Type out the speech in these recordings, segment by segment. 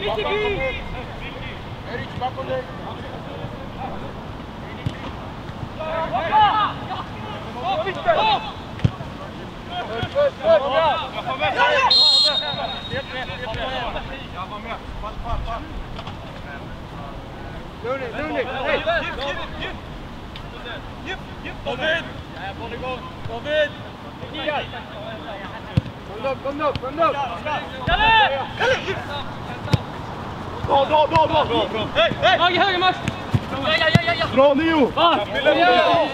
Vicky, Vicky, Vicky! Kom nå, kom nå! Kom nå! Dra, dra, dra, dra! Höger, höger Max! Ja, ja, ja, ja! Dra Neo! Va? Dra Neo!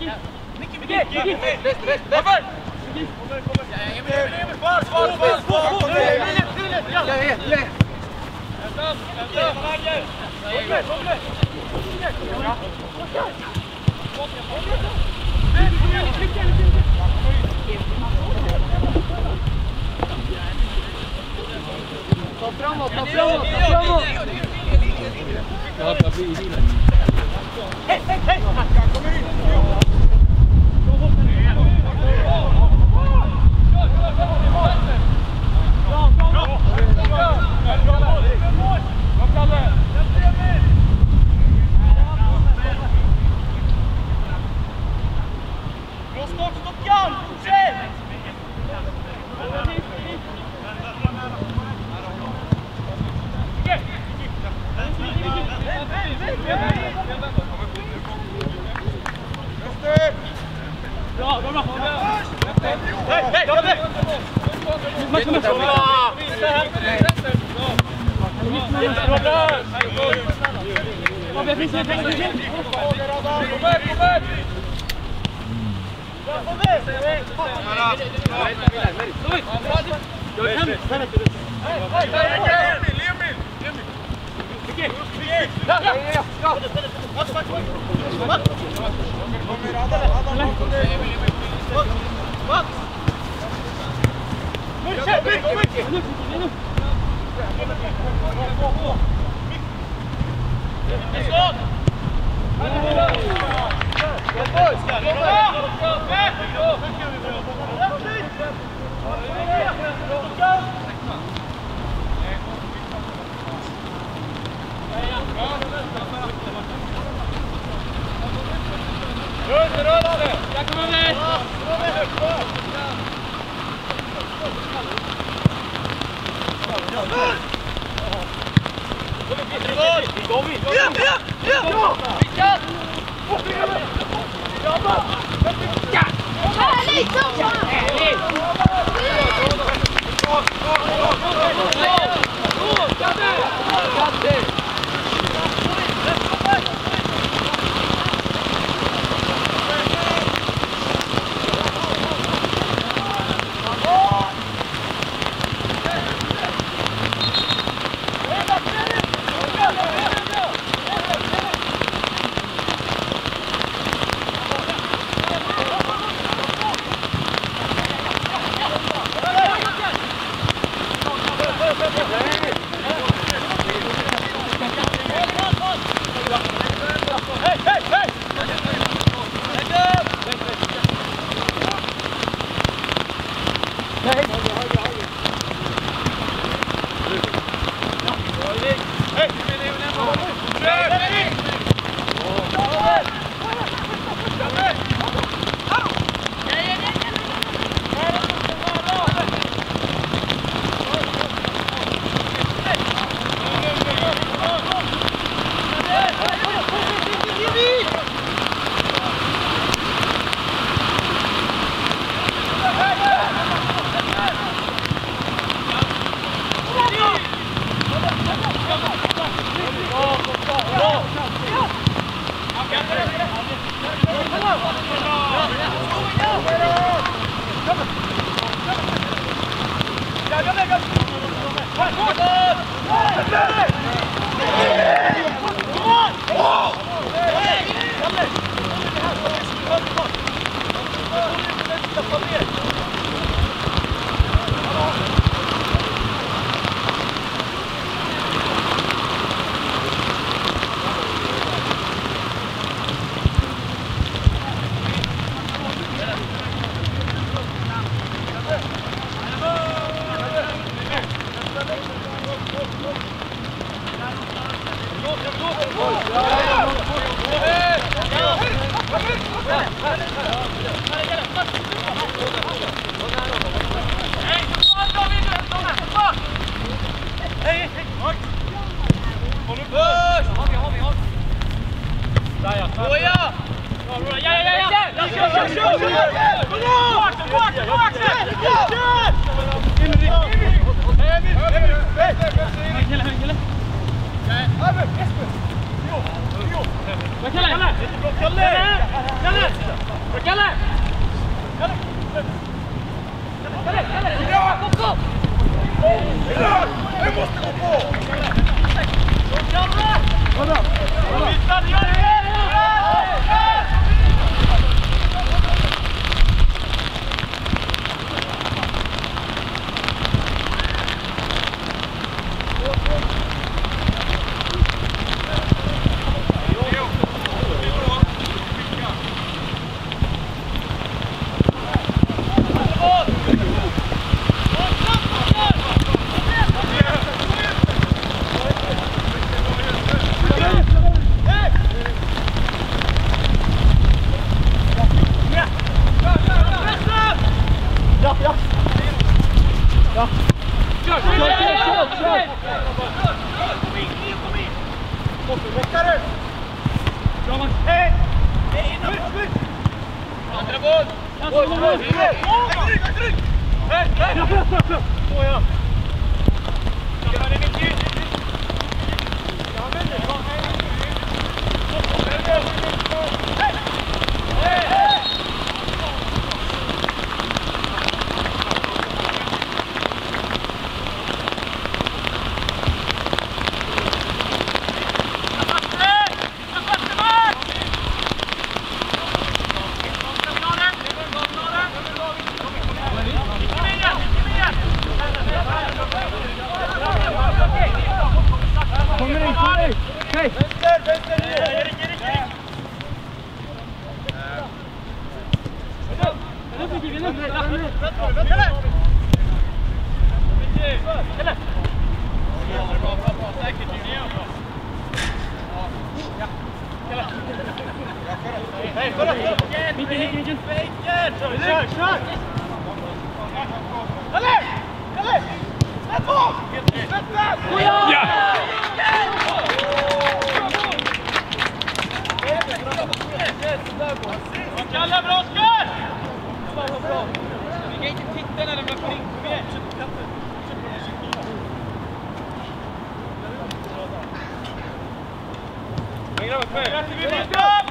Ta framåt, ta framåt, ta framåt! Härligt Thomas! Kommer Kom igjen! Good! Got it! Kalle, bra Oskar! Vi kan inte titta när de blir fling. Kom igen! Bra avslut Oskar! Bra inför Kalle! Skocka!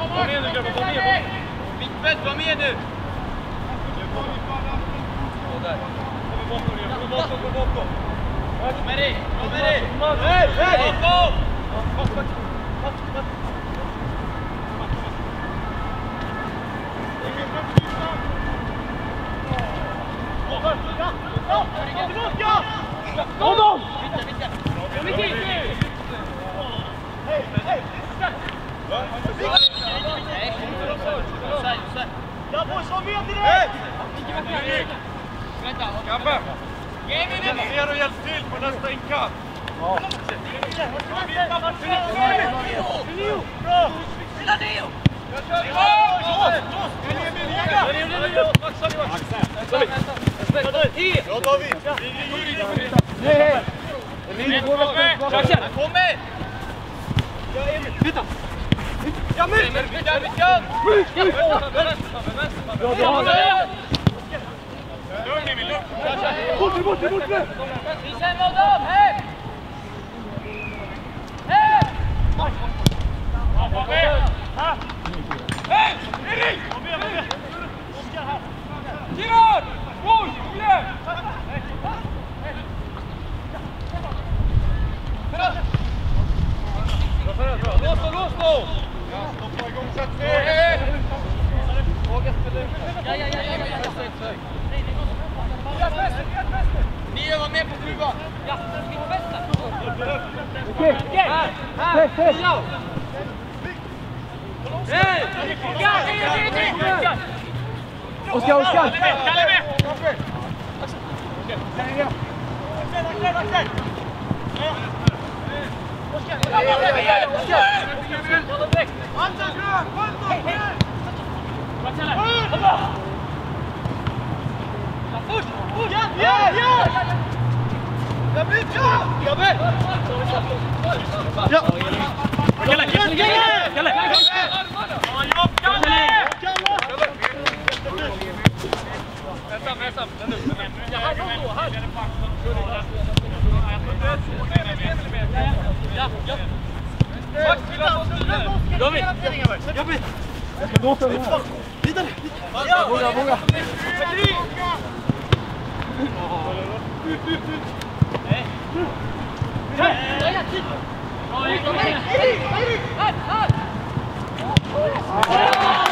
Kom maar in, kom maar in! Hey, hey! Kom, kom! Oscar, Oscar Dale weg, dale weg Push! Push! Yeah! Yeah! Yeah! Ja! Kalle, Kalle, Kalle! Ensam, ensam. David! David! Vidare! Våga, våga! Ut, ut, ut! 嗯，来，来呀，起！快走，快走，快走，快走，快走，快，快！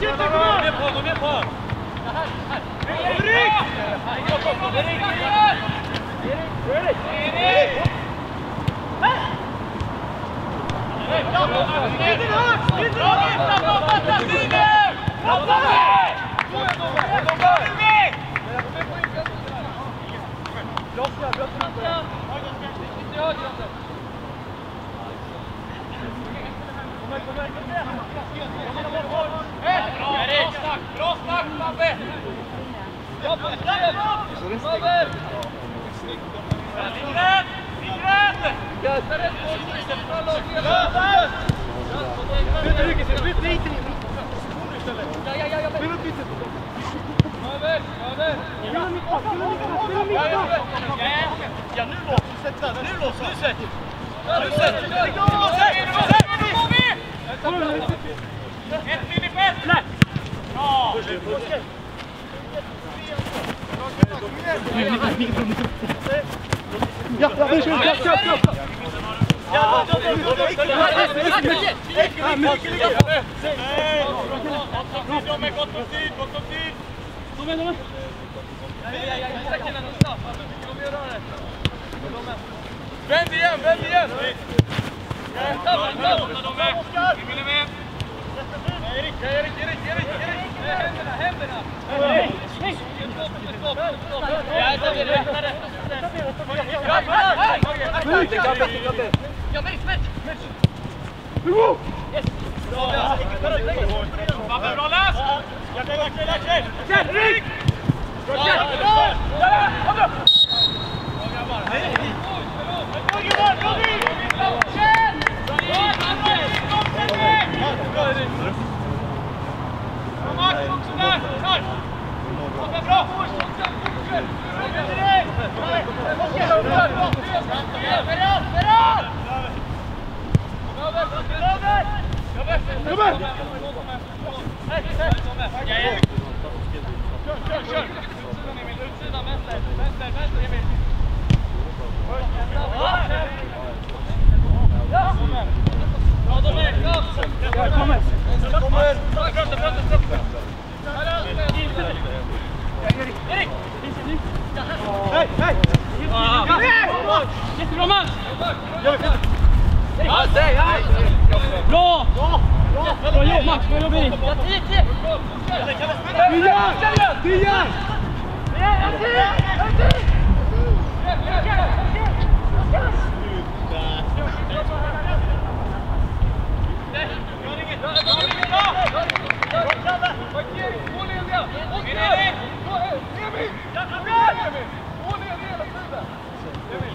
Come on, come on, come on. Fabbe! Vänd igen, vänd igen! Kom, kom, kom! Vi vill med! Erik, Erik, Erik, Erik, Erik. Hem erna, hem erna. Ja, hij staat weer recht naar Ik ik Yes. Ja, ik kan het lekker. Pak hem wel naast. Ja, kijk, kijk, Ja, kom her! Kom her! Hej, hej! Jättebra Mats! Bra! Bra jobb Max, bra jobb Erik. Ja, tio, tio! Tio! Tio!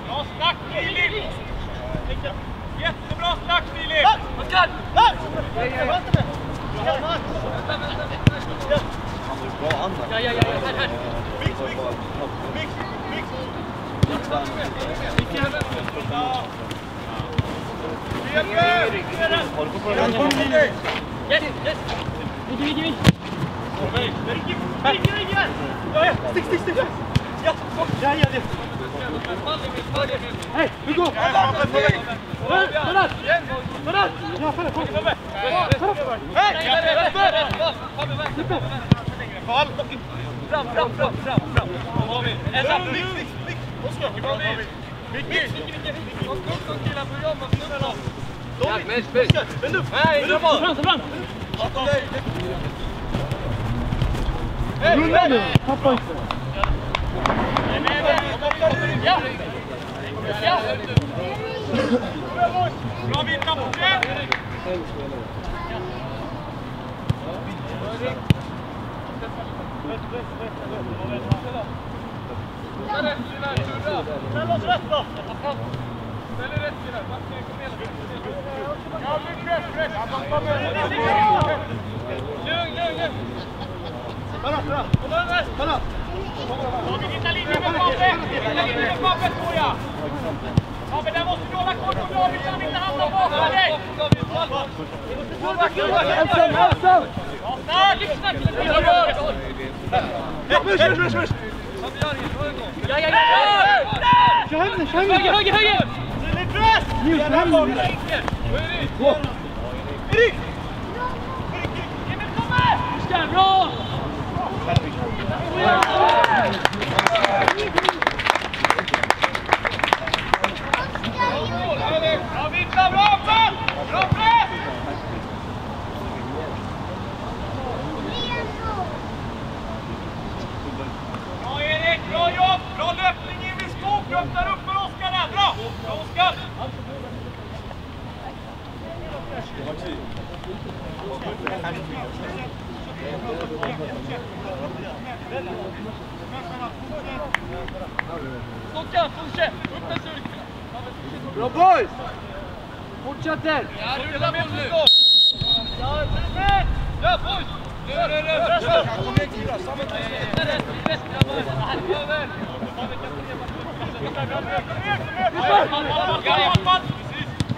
Bra snack Filip! Jättebra snack Filip! Oskar! Ja, ja, ja, ja, här, här. Mix, mix, mix, mix. Yes, yes. Stick, stick, stick! Ja, ja, ja, det. Hej, nu går! Ferrat! Ferrat! Ja, Ferrat, kom! Fram, fram, fram, fram, fram. En snabb. Mix, mix, mix. Oskar, bra mix. Mix, mix. Vad sjutton killar får jobba för dem. Ja, men spel. Vänd upp. Nej, inga boll. Fram, fram! Bakom dig. Rulla nu! Tappa inte! Ja. Ja. Bra vinna mot det. Ställ ensam! Rätt Ja, Ja, ja, ja! Kör hem den, kör hem den! höger, höger! Nils, hem den! Gå! Erik! Emil kommer! Bra! Bra Your boys! Fortsätter! Rulla med nu! Boys!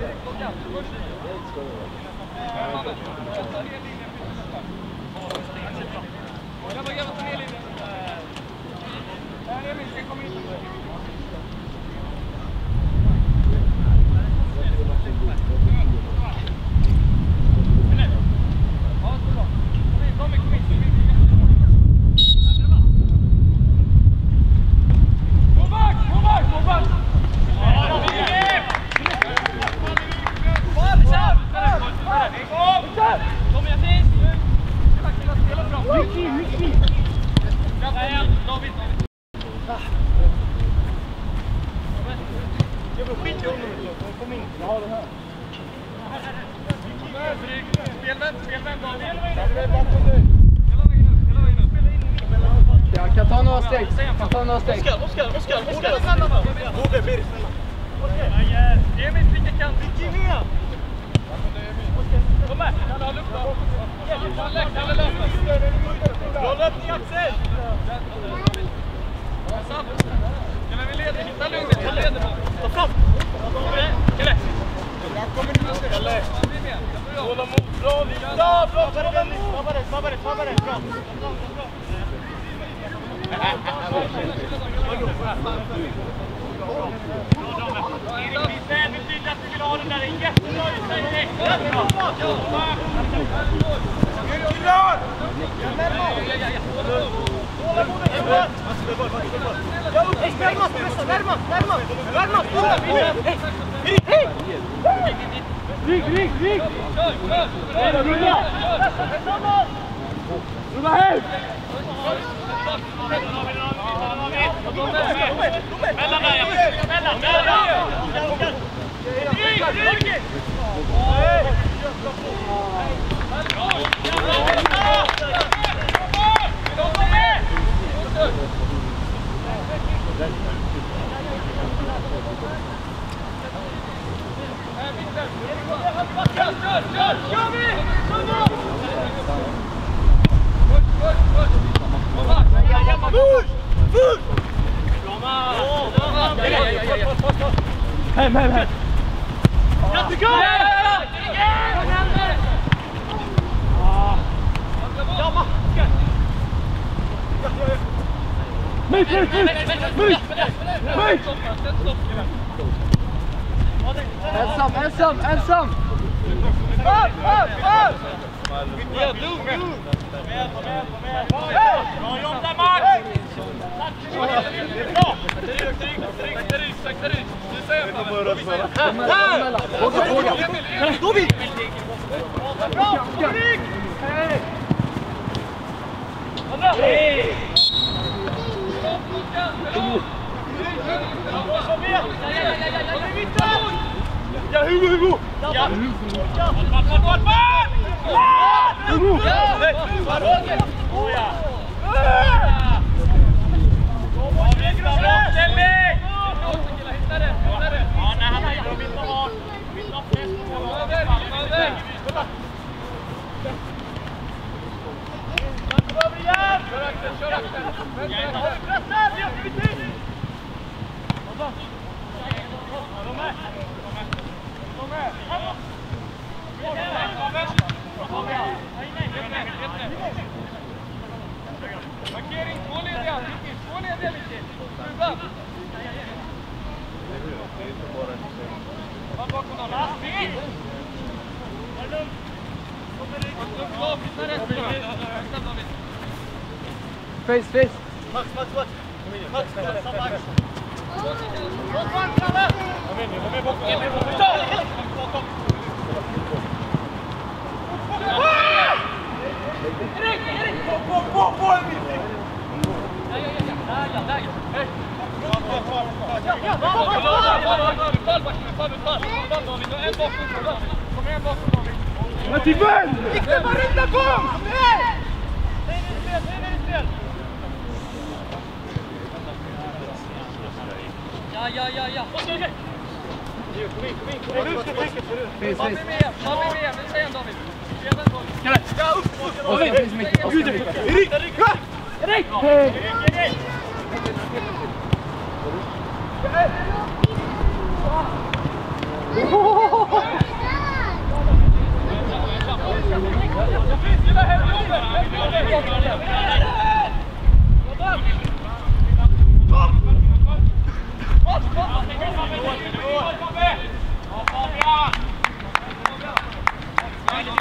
Let's go. Jag kan ta några steg. Kan ta några steg. Oskar, Oskar, Oskar, Oskar. Borde, Birr. Emil prickar kanten. Kom här, Kalle har luft. Kalle, Kalle löser. Roll upp Axel. Sam, vi leder. Hitta lugnet, han. Ta fram. Gunnar! Bella, bella, bella, bella, bella. Erik! Erik! Erik!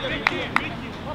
Mickey, Mickey.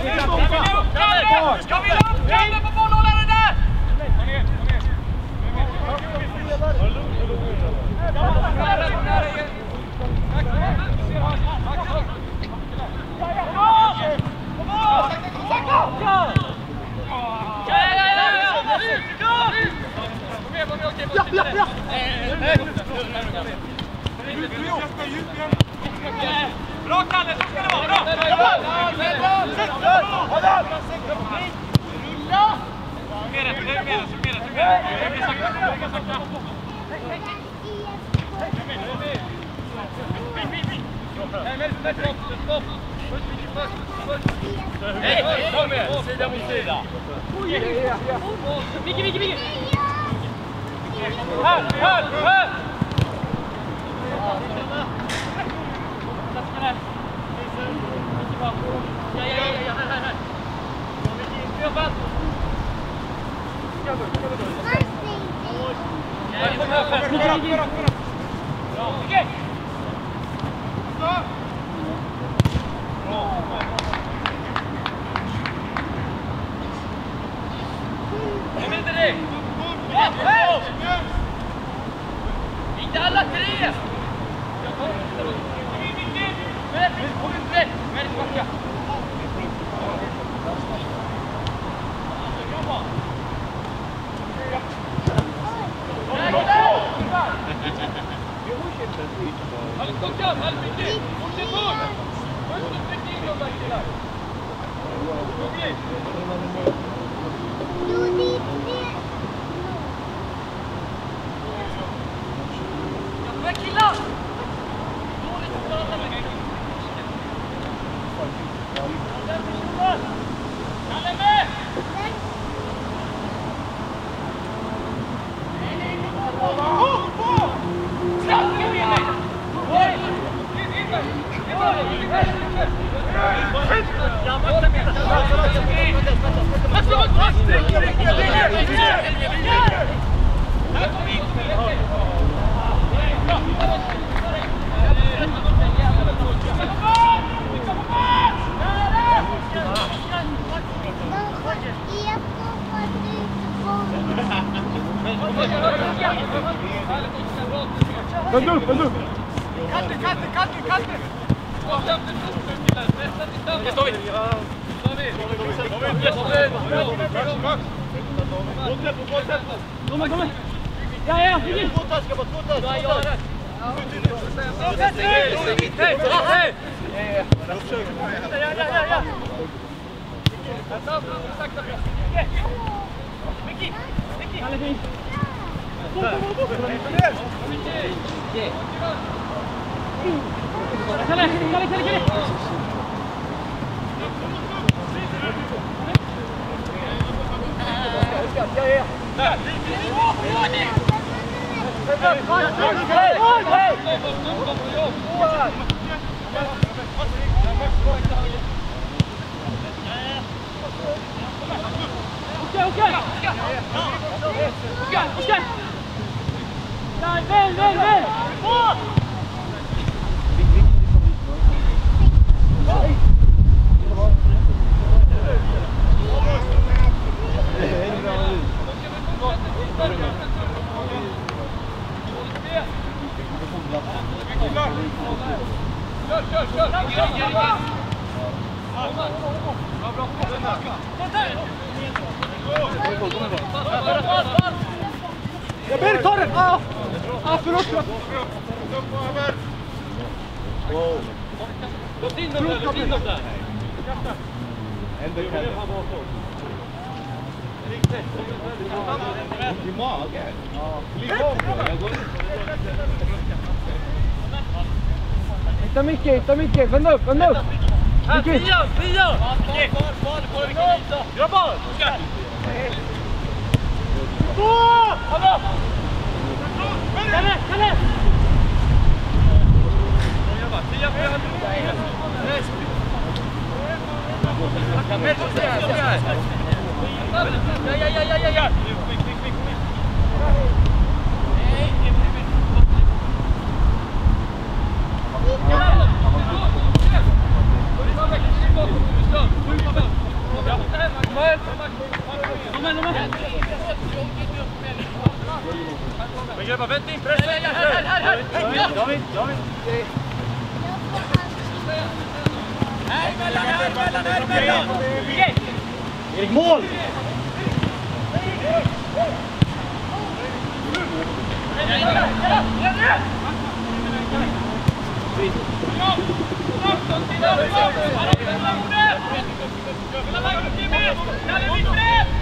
Ska vi långkalla på bollhållaren där? Hal, hal, hal Hey! Hey! Hey! Nudi. Kale, kale, kale, kale. Ouskan, Ouskan Ouskan Ouskan Ouskan Kör, kör, kör! Kör, kör, kör! Kalle! Oskar, Oskar! Oskar, Oskar! Där, vänd, ta den! Ah, ah förlåt! förlåt. Låt in dem där, låt in dem där! Hitta Micke, hitta Micke! Vänd upp, vänd upp! Här, Micke! Fia! Fia! Grabbar! Kalle, Kalle! Ja, ja, ja, ja, ja, ja! Kom igen, kom igen! Men grabbar, vänt in pressen! Här, här, här! David, David! Här emellan, här emellan, här emellan! Erik, mål! Dale, Mitre!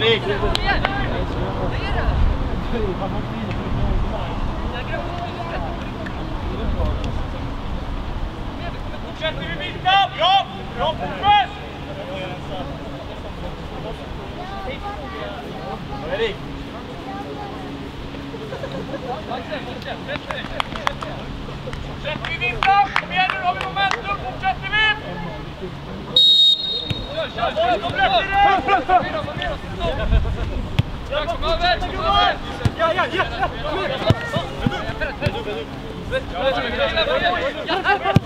Eric! Ready? Fortsätt vi vinna! Kom igen nu, har vi momentum! Fortsätt vi vinn! Kör, kör, kör! Kom rätt i det! Kom igen, kom igen! Ja, kom över, kom över! Ja, ja, ja! Kom igen!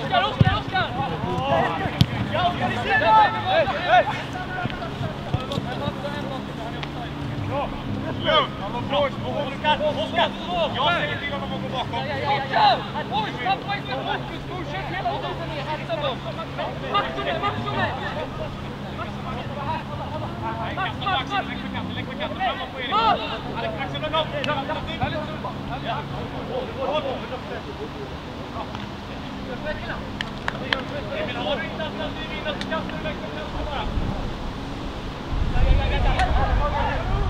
Oskar, Oskar, Oskar! Ja, Oskar, i Hallo We begon de kaart. Oscar, Jan, ik hier nog een de ja, Ja, ja, ja. Boys, stop, boys, stop. Dus hoe ja, hier op de manier. Gaat. Max, doe mee, Max, doe mee. Max, Max, Max, Max. Lekker, lekker, lekker. Max. Alex, Max, dan op. Ja. Ik ja, al in dat dat die dat dat dat dat dat dat ja, ja, ja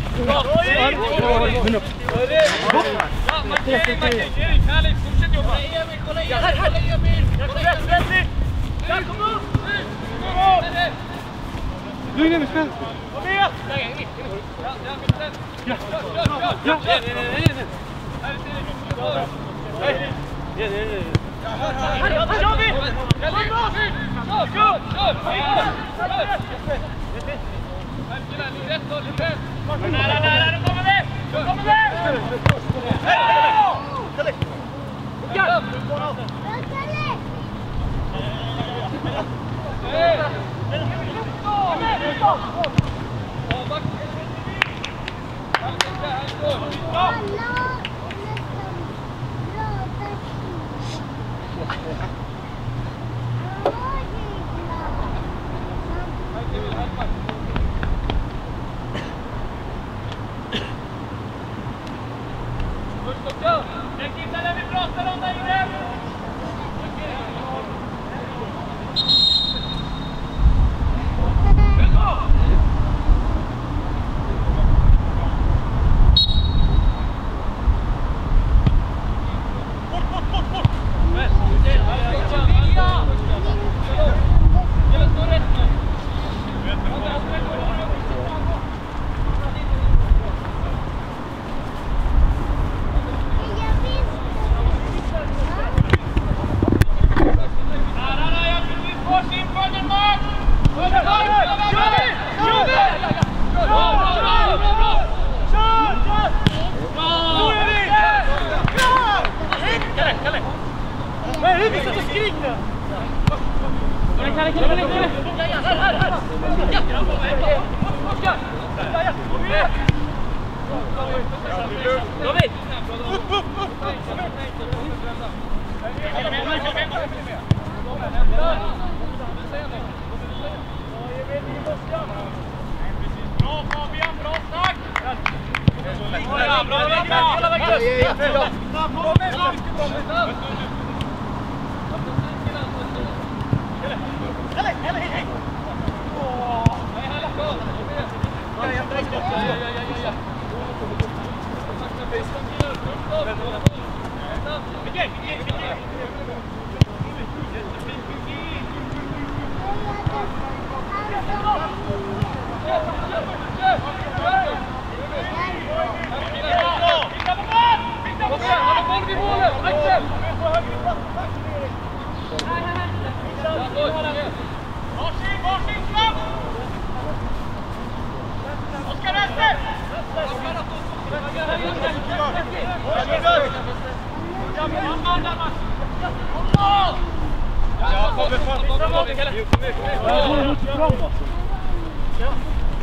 Hadi hadi Şabi! Hadi hadi! Şabi! Şabi! Şabi! Şabi! Şabi! Hallo!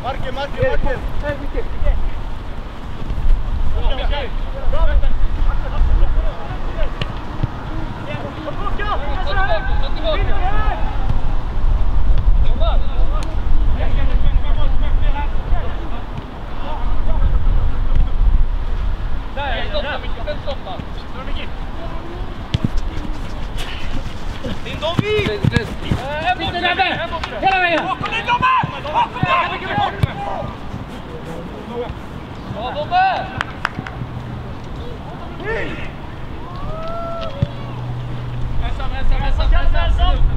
Marke, marke, marke. Hey, Micke. Bravo. Hey! Essa, essa, essa, essa, essa.